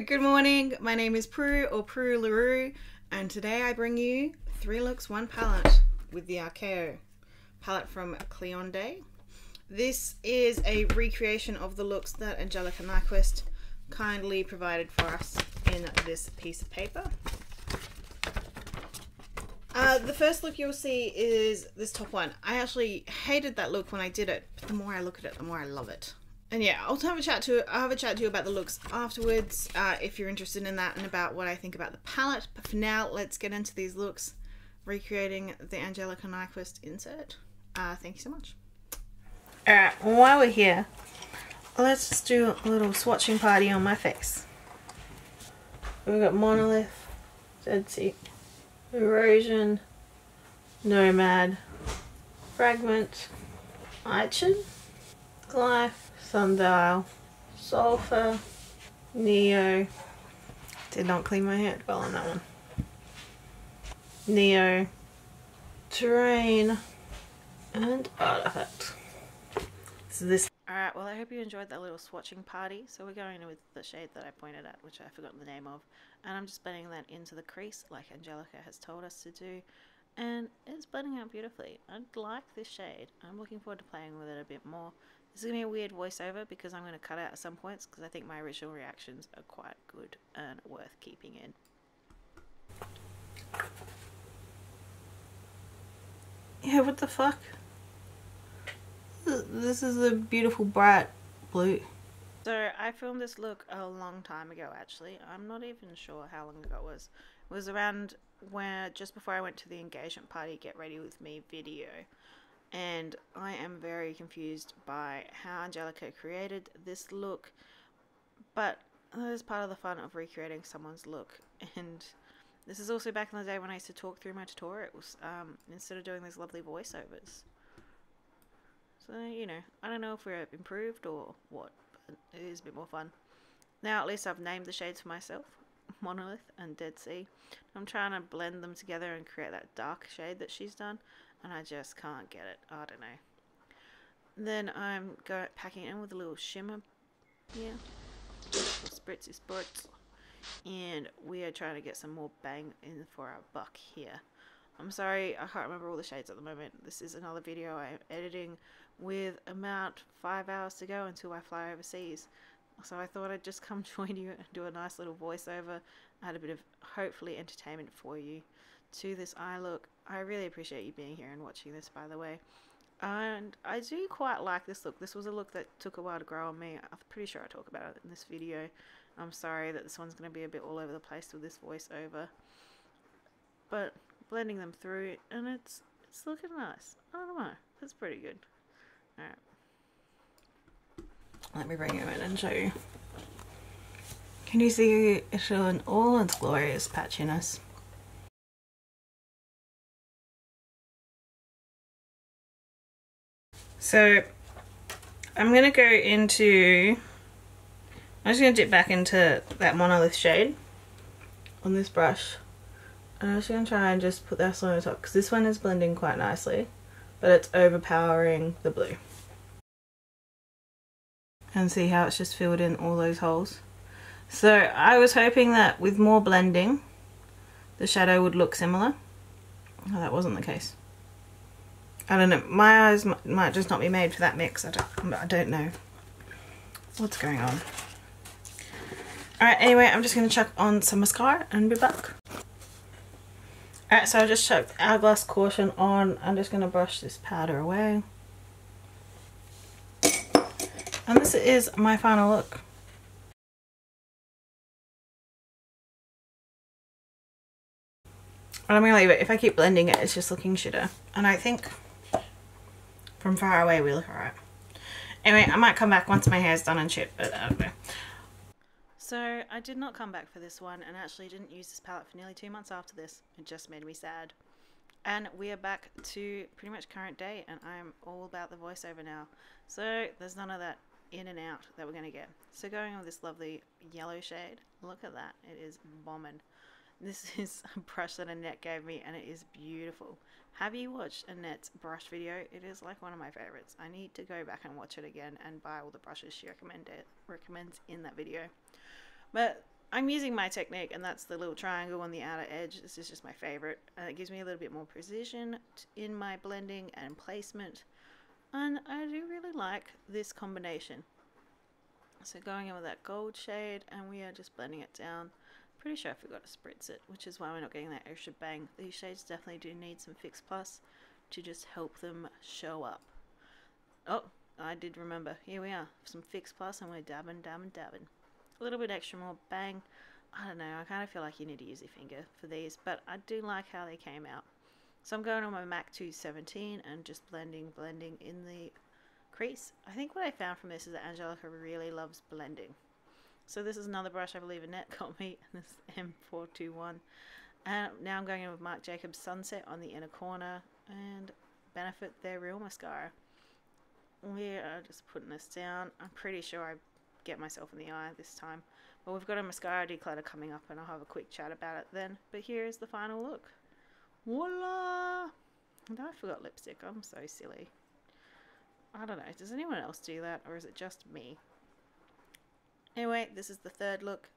Good morning. My name is Prue or Pruelaroo, and today I bring you three looks, one palette with the Archeo palette from Clionadh. This is a recreation of the looks that Angelica Nyqvist kindly provided for us in this piece of paper. Uh, the first look you'll see is this top one. I actually hated that look when I did it, but the more I look at it, the more I love it. And yeah, I'll have a chat to I'll have a chat to you about the looks afterwards, uh, if you're interested in that, and about what I think about the palette. But for now, let's get into these looks, recreating the Angelica Nyqvist insert. Uh, thank you so much. Alright, while we're here, let's just do a little swatching party on my face. We've got Monolith, Dead Sea, Erosion, Nomad, Fragment, Ichin, Glyph, Sundial, Sulfur, Neo. Did not clean my hair well on that one. Neo, Terrain, and Artifact. So this. Alright, well I hope you enjoyed that little swatching party. So we're going with the shade that I pointed at, which I forgot the name of. And I'm just blending that into the crease like Angelica has told us to do. And it's blending out beautifully. I like this shade. I'm looking forward to playing with it a bit more. This is going to be a weird voiceover because I'm going to cut out at some points because I think my original reactions are quite good and worth keeping in. Yeah, what the fuck? This is a beautiful bright blue. So I filmed this look a long time ago actually. I'm not even sure how long ago it was. It was around where just before I went to the engagement party get ready with me video. And I am very confused by how Angelica created this look. But that is part of the fun of recreating someone's look. And this is also back in the day when I used to talk through my tutorials um, instead of doing these lovely voiceovers. So, you know, I don't know if we're improved or what, but it is a bit more fun. Now at least I've named the shades for myself, Monolith and Dead Sea. I'm trying to blend them together and create that dark shade that she's done, and I just can't get it. I don't know. Then I'm go packing in with a little shimmer here, spritzy spritz and we are trying to get some more bang in for our buck here. I'm sorry, I can't remember all the shades at the moment. This is another video I'm editing with about five hours to go until I fly overseas. So I thought I'd just come join you and do a nice little voiceover, add a bit of hopefully entertainment for you to this eye look. I really appreciate you being here and watching this by the way. And I do quite like this look. This was a look that took a while to grow on me. I'm pretty sure I talk about it in this video. I'm sorry that this one's going to be a bit all over the place with this voiceover. But blending them through and it's it's looking nice. I don't know. It's pretty good. Alright. Let me bring you in and show you. Can you see it showing all its glorious patchiness? So I'm going to go into I'm just going to dip back into that monolith shade on this brush. And I'm just going to try and just put this on the top because this one is blending quite nicely, but it's overpowering the blue. And see how it's just filled in all those holes. So I was hoping that with more blending, the shadow would look similar. Oh, that wasn't the case. I don't know. My eyes might just not be made for that mix. I don't, I don't know what's going on. Alright, anyway, I'm just going to chuck on some mascara and be back. Alright, so I just chucked Hourglass Caution on. I'm just going to brush this powder away. And this is my final look. And I'm going to leave it. If I keep blending it, it's just looking shitter. And I think from far away we look alright. Anyway, I might come back once my hair's done and shit, but I don't know. So I did not come back for this one and actually didn't use this palette for nearly two months after this. It just made me sad. And we are back to pretty much current day and I'm all about the voiceover now. So there's none of that in and out that we're going to get. So going with this lovely yellow shade, look at that. It is bombing. This is a brush that Annette gave me and it is beautiful. Have you watched Annette's brush video? It is like one of my favorites. I need to go back and watch it again and buy all the brushes she recommended recommends in that video. But I'm using my technique, and that's the little triangle on the outer edge. This is just my favorite, and it gives me a little bit more precision in my blending and placement. And I do really like this combination. So going in with that gold shade, and we are just blending it down. Pretty sure I forgot to spritz it, which is why we're not getting that extra bang. These shades definitely do need some Fix Plus to just help them show up. Oh, I did remember. Here we are, some Fix Plus, and we're dabbing, dabbing, dabbing. A little bit extra more bang. I don't know, I kind of feel like you need to use your finger for these, but I do like how they came out. So I'm going on my MAC 217 and just blending, blending in the crease. I think what I found from this is that Angelica really loves blending. So this is another brush I believe Annette got me, this M421. And now I'm going in with Marc Jacobs Sunset on the inner corner and Benefit They're Real Mascara. We are just putting this down. I'm pretty sure I get myself in the eye this time. But we've got a mascara declutter coming up and I'll have a quick chat about it then. But here is the final look. Voila! And I forgot lipstick. I'm so silly. I don't know. Does anyone else do that or is it just me? Anyway, this is the third look.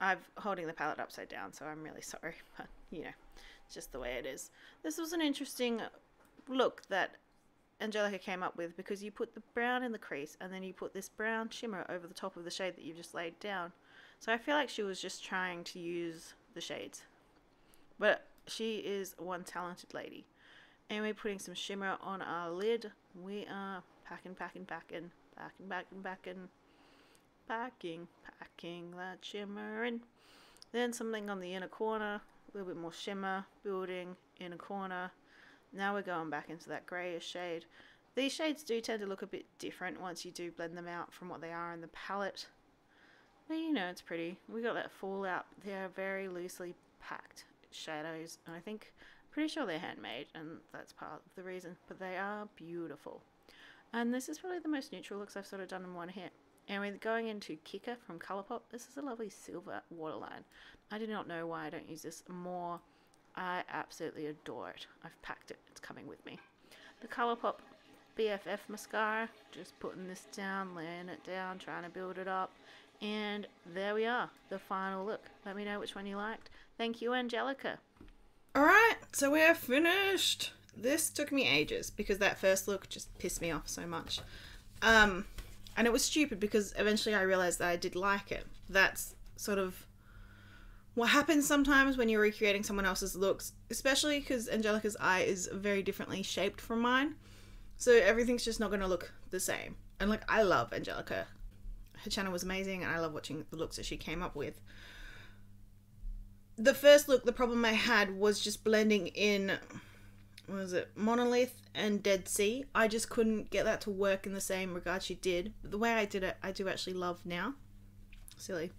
I'm holding the palette upside down, so I'm really sorry, but you know, it's just the way it is. This was an interesting look that Angelica came up with because you put the brown in the crease and then you put this brown shimmer over the top of the shade that you've just laid down. So I feel like she was just trying to use the shades. But she is one talented lady. And we're putting some shimmer on our lid. We are packing, packing, packing, packing, packing, packing, packing, packing that shimmer in. Then something on the inner corner, a little bit more shimmer, building, inner corner, now we're going back into that greyish shade. These shades do tend to look a bit different once you do blend them out from what they are in the palette. But you know, it's pretty. We got that fallout. They're very loosely packed shadows, and I think, pretty sure they're handmade, and that's part of the reason. But they are beautiful. And this is probably the most neutral looks I've sort of done in one hit. And we're going into Kicker from Colourpop. This is a lovely silver waterline. I do not know why I don't use this more I absolutely adore it. I've packed it. It's coming with me. The Colourpop BFF mascara. Just putting this down, laying it down, trying to build it up. And there we are, the final look. Let me know which one you liked. Thank you, Angelica. Alright, so we are finished. This took me ages because that first look just pissed me off so much. Um, and it was stupid because eventually I realized that I did like it. That's sort of what happens sometimes when you're recreating someone else's looks, especially because Angelica's eye is very differently shaped from mine. So everything's just not going to look the same. And like, I love Angelica. Her channel was amazing, and I love watching the looks that she came up with. The first look, the problem I had was just blending in, what was it, Monolith and Dead Sea. I just couldn't get that to work in the same regard she did. But the way I did it, I do actually love now. Silly.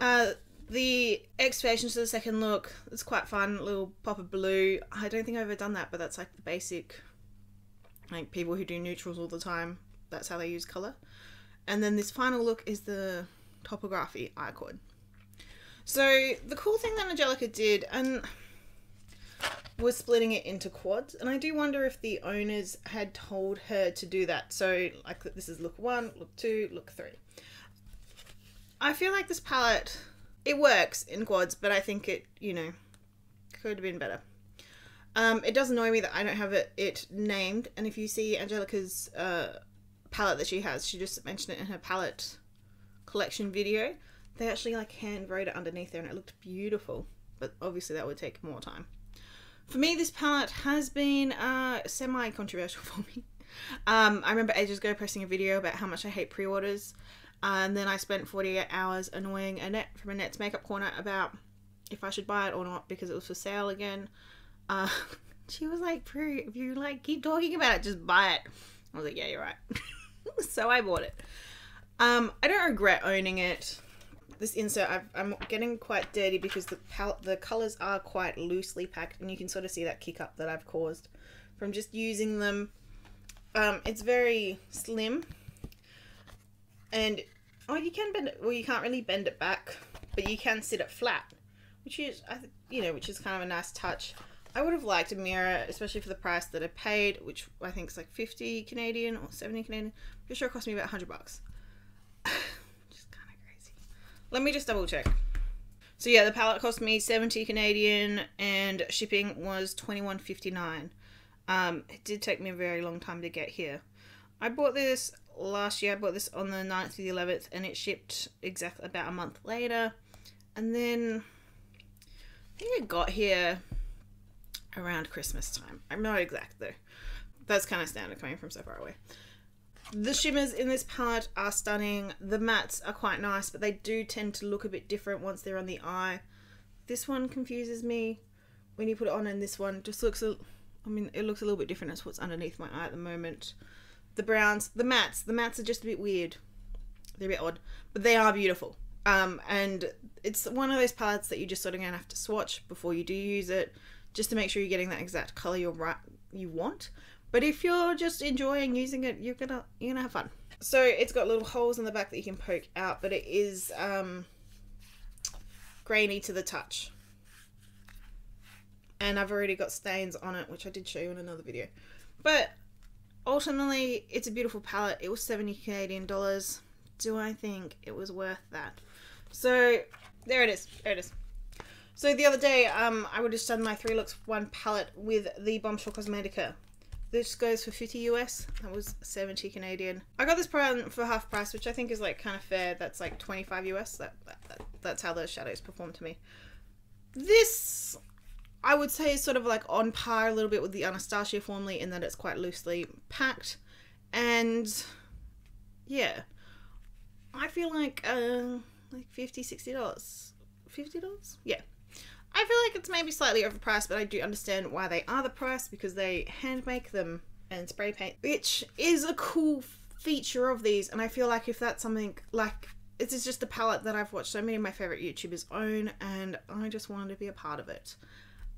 Uh, the exfoliation to the second look, it's quite fun. Little pop of blue. I don't think I've ever done that, but that's like the basic. Like people who do neutrals all the time, that's how they use color. And then this final look is the topography icon. So the cool thing that Angelica did, and was splitting it into quads, and I do wonder if the owners had told her to do that. So like this is look one, look two, look three. I feel like this palette it works in quads, but I think it, you know, could have been better. Um, it does annoy me that I don't have it, it named, and if you see Angelica's uh, palette that she has, she just mentioned it in her palette collection video. They actually like hand wrote it underneath there, and it looked beautiful. But obviously, that would take more time. For me, this palette has been uh, semi controversial for me. Um, I remember ages ago posting a video about how much I hate pre orders and then I spent 48 hours annoying Annette from Annette's Makeup Corner about if I should buy it or not because it was for sale again. Uh, she was like, Prue, if you like keep talking about it, just buy it. I was like, yeah, you're right. so I bought it. Um, I don't regret owning it. This insert, i am getting quite dirty because the palette, the colors are quite loosely packed, and you can sort of see that kick up that I've caused from just using them. Um, it's very slim, and oh, you can bend it. Well, you can't really bend it back, but you can sit it flat, which is, you know, which is kind of a nice touch. I would have liked a mirror, especially for the price that I paid, which I think is like 50 Canadian or 70 Canadian. I'm sure it cost me about 100 bucks. Which is kind of crazy. Let me just double check. So yeah, the palette cost me 70 Canadian and shipping was 21.59. Um, it did take me a very long time to get here. I bought this last year. I bought this on the 9th to the 11th and it shipped exactly about a month later. And then I think it got here around Christmas time. I'm not exact though. That's kind of standard coming from so far away. The shimmers in this palette are stunning. The mattes are quite nice, but they do tend to look a bit different once they're on the eye. This one confuses me when you put it on, and this one just looks a, I mean, it looks a little bit different as what's underneath my eye at the moment. The browns, the mattes, the mattes are just a bit weird. They're a bit odd, but they are beautiful. Um, and it's one of those palettes that you're just sort of gonna have to swatch before you do use it, just to make sure you're getting that exact color you're right you want. But if you're just enjoying using it, you're gonna you're gonna have fun. So it's got little holes in the back that you can poke out, but it is um, grainy to the touch. And I've already got stains on it, which I did show you in another video. But ultimately, it's a beautiful palette. It was 70 Canadian dollars. Do I think it was worth that? So there it is. There it is. So the other day, um, I would have done my three looks one palette with the Bombshell Cosmetica this goes for 50 US. That was 70 Canadian. I got this product for half price, which I think is like kind of fair. That's like 25 US. That, that, that that's how the shadows perform to me. This I would say is sort of like on par a little bit with the Anastasia formally in that it's quite loosely packed. And yeah. I feel like uh like 50 60 dollars. 50 dollars? Yeah. I feel like it's maybe slightly overpriced, but I do understand why they are the price because they hand make them and spray paint, which is a cool feature of these. And I feel like if that's something like this is just a palette that I've watched so many of my favorite YouTubers own, and I just wanted to be a part of it.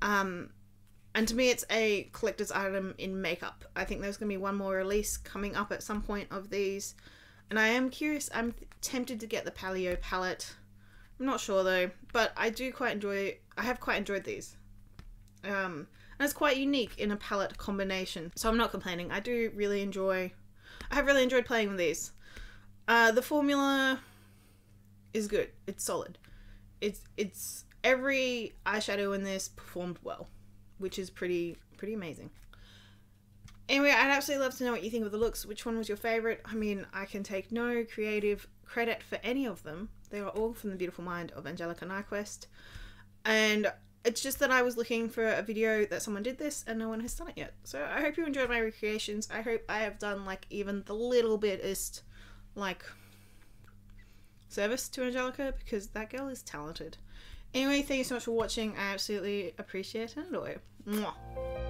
Um, and to me, it's a collector's item in makeup. I think there's going to be one more release coming up at some point of these. And I am curious, I'm tempted to get the Paleo palette. I'm not sure though, but I do quite enjoy I have quite enjoyed these. Um, and it's quite unique in a palette combination. So I'm not complaining. I do really enjoy. I have really enjoyed playing with these. Uh, the formula is good. It's solid. It's it's every eyeshadow in this performed well, which is pretty pretty amazing. Anyway, I'd absolutely love to know what you think of the looks. Which one was your favorite? I mean, I can take no creative credit for any of them. They are all from the beautiful mind of Angelica Nyqvist. And it's just that I was looking for a video that someone did this and no one has done it yet. So I hope you enjoyed my recreations. I hope I have done like even the little bitest like service to Angelica because that girl is talented. Anyway, thank you so much for watching. I absolutely appreciate it and adore you. Mwah.